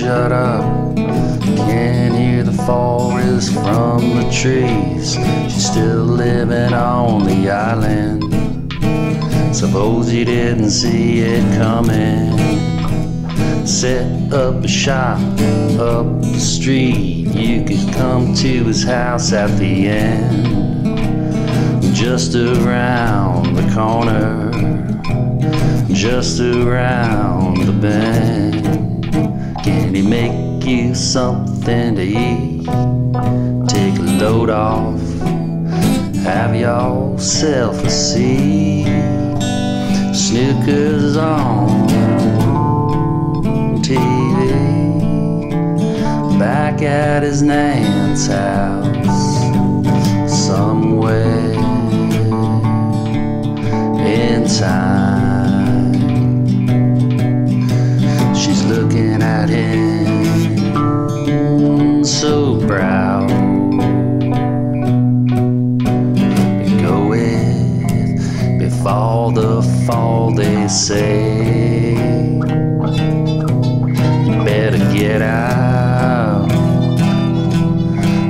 shut up. Can't hear the forest from the trees. She's still living on the island. Suppose you didn't see it coming. Set up a shop up the street. You could come to his house at the end. Just around the corner. Just around the bend. Can he make you something to eat? Take a load off. Have yourself a seat. Snooker's on TV. Back at his nan's house. So proud. Go with before the fall, they say. You better get out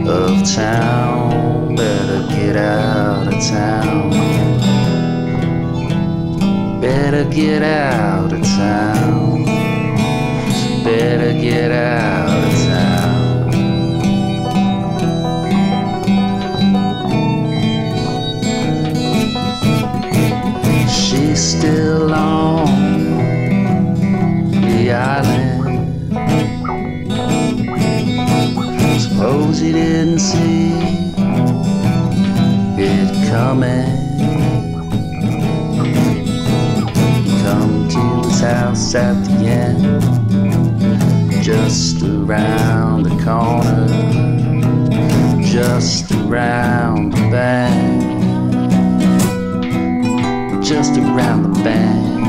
of town. Better get out of town. Better get out of town. Better get out of town. She's still on the island. Suppose you didn't see it coming. Come to his house at the end, just around the corner, just around the bend, just around the bend.